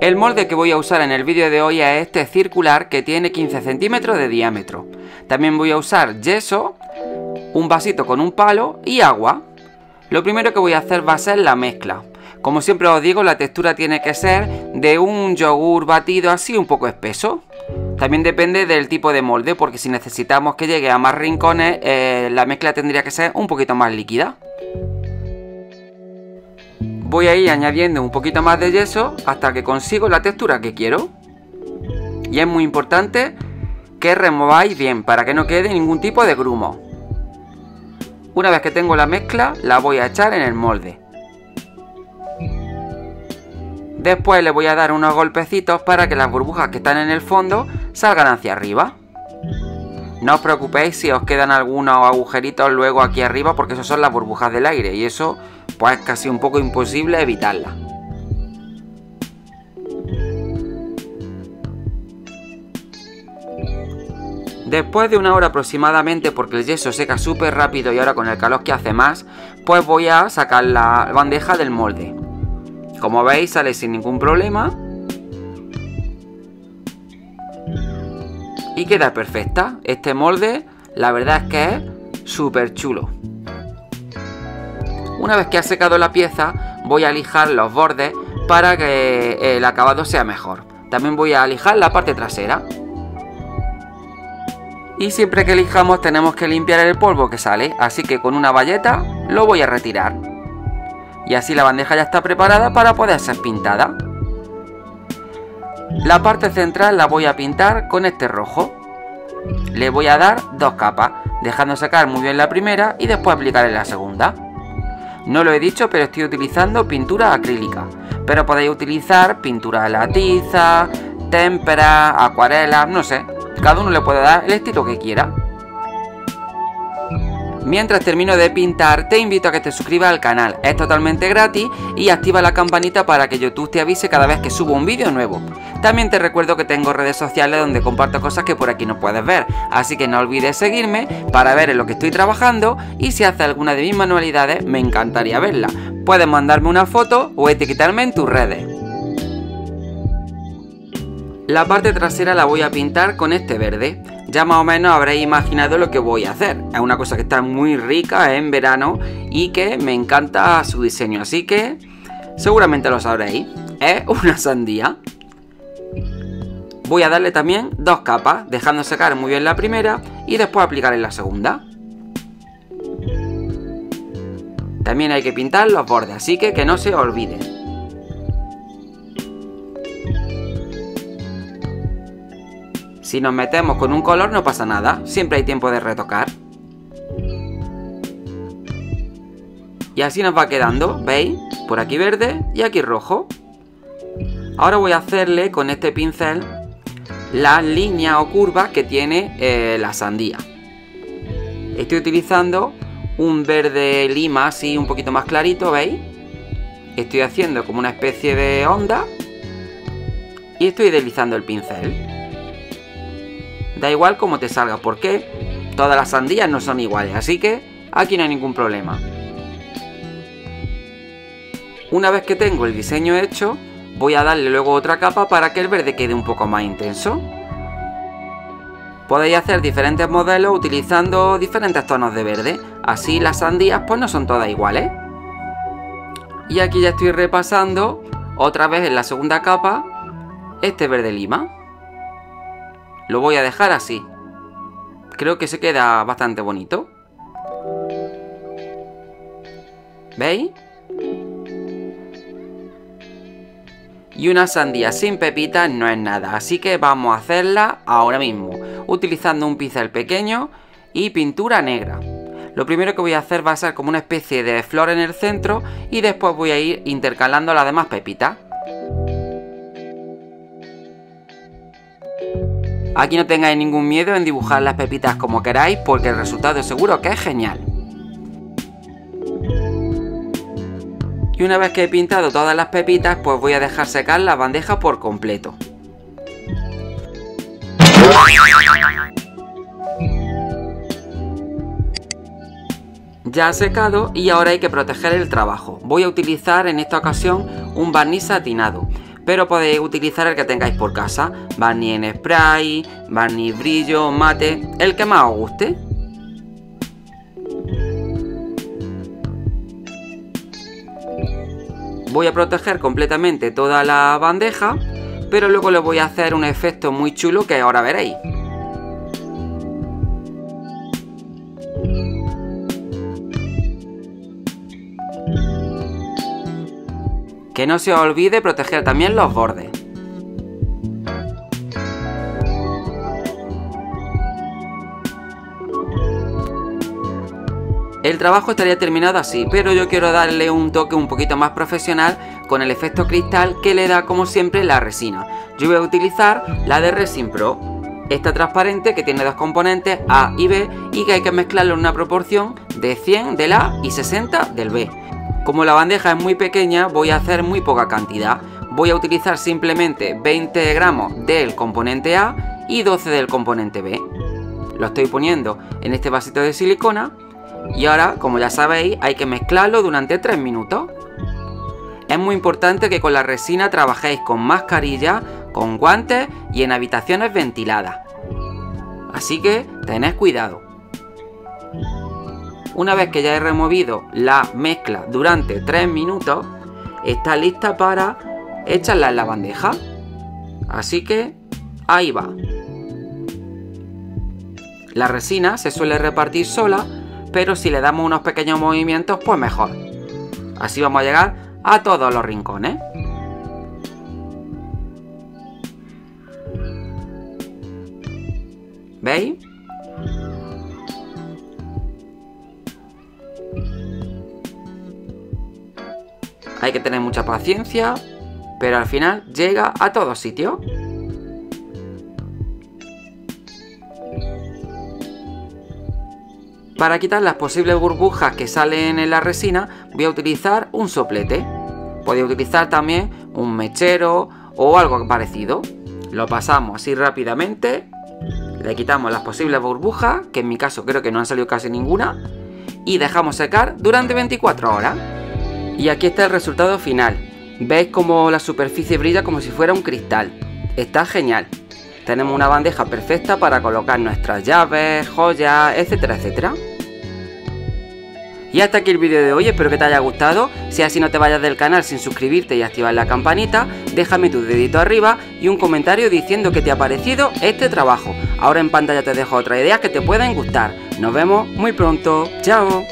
El molde que voy a usar en el vídeo de hoy es este circular que tiene 15 centímetros de diámetro. También voy a usar yeso, un vasito con un palo y agua. Lo primero que voy a hacer va a ser la mezcla. Como siempre os digo, la textura tiene que ser de un yogur batido así un poco espeso. También depende del tipo de molde, porque si necesitamos que llegue a más rincones, eh, la mezcla tendría que ser un poquito más líquida. Voy a ir añadiendo un poquito más de yeso hasta que consigo la textura que quiero. Y es muy importante que remováis bien para que no quede ningún tipo de grumo. Una vez que tengo la mezcla, la voy a echar en el molde. Después le voy a dar unos golpecitos para que las burbujas que están en el fondo salgan hacia arriba. No os preocupéis si os quedan algunos agujeritos luego aquí arriba porque eso son las burbujas del aire y eso pues es casi un poco imposible evitarla. Después de una hora aproximadamente, porque el yeso seca súper rápido y ahora con el calor que hace más, pues voy a sacar la bandeja del molde. Como veis sale sin ningún problema. Y queda perfecta. Este molde la verdad es que es súper chulo. Una vez que ha secado la pieza voy a lijar los bordes para que el acabado sea mejor. También voy a lijar la parte trasera. Y siempre que lijamos tenemos que limpiar el polvo que sale, así que con una bayeta lo voy a retirar y así la bandeja ya está preparada para poder ser pintada. La parte central la voy a pintar con este rojo. Le voy a dar dos capas, dejando secar muy bien la primera y después aplicar en la segunda. No lo he dicho, pero estoy utilizando pintura acrílica, pero podéis utilizar pintura a la tiza, témpera, acuarela, no sé, cada uno le puede dar el estilo que quiera. Mientras termino de pintar, te invito a que te suscribas al canal, es totalmente gratis y activa la campanita para que YouTube te avise cada vez que subo un vídeo nuevo. También te recuerdo que tengo redes sociales donde comparto cosas que por aquí no puedes ver, así que no olvides seguirme para ver en lo que estoy trabajando y si haces alguna de mis manualidades me encantaría verla. Puedes mandarme una foto o etiquetarme en tus redes. La parte trasera la voy a pintar con este verde ya más o menos habréis imaginado lo que voy a hacer. Es una cosa que está muy rica en verano y que me encanta su diseño, así que seguramente lo sabréis. Es una sandía. Voy a darle también dos capas, dejando secar muy bien la primera y después aplicar en la segunda. También hay que pintar los bordes, así que que no se olvide. Si nos metemos con un color no pasa nada, siempre hay tiempo de retocar. Y así nos va quedando, ¿veis? Por aquí verde y aquí rojo. Ahora voy a hacerle con este pincel la línea o curva que tiene eh, la sandía. Estoy utilizando un verde lima así un poquito más clarito, ¿veis? Estoy haciendo como una especie de onda y estoy deslizando el pincel. Da igual como te salga, porque todas las sandías no son iguales, así que aquí no hay ningún problema. Una vez que tengo el diseño hecho, voy a darle luego otra capa para que el verde quede un poco más intenso. Podéis hacer diferentes modelos utilizando diferentes tonos de verde, así las sandías pues no son todas iguales. Y aquí ya estoy repasando otra vez en la segunda capa este verde lima. Lo voy a dejar así. Creo que se queda bastante bonito. ¿Veis? Y una sandía sin pepitas no es nada, así que vamos a hacerla ahora mismo, utilizando un pincel pequeño y pintura negra. Lo primero que voy a hacer va a ser como una especie de flor en el centro y después voy a ir intercalando las demás pepitas. Aquí no tengáis ningún miedo en dibujar las pepitas como queráis porque el resultado seguro que es genial. Y una vez que he pintado todas las pepitas, pues voy a dejar secar la bandeja por completo. Ya ha secado y ahora hay que proteger el trabajo. Voy a utilizar en esta ocasión un barniz satinado pero podéis utilizar el que tengáis por casa. Barniz en spray, barniz brillo, mate, el que más os guste. Voy a proteger completamente toda la bandeja, pero luego le voy a hacer un efecto muy chulo que ahora veréis. Que no se os olvide proteger también los bordes. El trabajo estaría terminado así, pero yo quiero darle un toque un poquito más profesional con el efecto cristal que le da como siempre la resina. Yo voy a utilizar la de Resin Pro, esta transparente que tiene dos componentes A y B y que hay que mezclarlo en una proporción de 100 del A y 60 del B. Como la bandeja es muy pequeña voy a hacer muy poca cantidad. Voy a utilizar simplemente 20 gramos del componente A y 12 del componente B. Lo estoy poniendo en este vasito de silicona y ahora, como ya sabéis, hay que mezclarlo durante 3 minutos. Es muy importante que con la resina trabajéis con mascarilla, con guantes y en habitaciones ventiladas. Así que tened cuidado. Una vez que ya he removido la mezcla durante 3 minutos, está lista para echarla en la bandeja. Así que ahí va. La resina se suele repartir sola, pero si le damos unos pequeños movimientos, pues mejor. Así vamos a llegar a todos los rincones. ¿Veis? Hay que tener mucha paciencia, pero al final llega a todos sitios. Para quitar las posibles burbujas que salen en la resina voy a utilizar un soplete. Podéis utilizar también un mechero o algo parecido. Lo pasamos así rápidamente. Le quitamos las posibles burbujas, que en mi caso creo que no han salido casi ninguna. Y dejamos secar durante 24 horas. Y aquí está el resultado final. Veis como la superficie brilla como si fuera un cristal. Está genial. Tenemos una bandeja perfecta para colocar nuestras llaves, joyas, etcétera, etcétera. Y hasta aquí el vídeo de hoy, espero que te haya gustado. Si así no te vayas del canal sin suscribirte y activar la campanita, déjame tu dedito arriba y un comentario diciendo que te ha parecido este trabajo. Ahora en pantalla te dejo otra idea que te pueden gustar. Nos vemos muy pronto. Chao.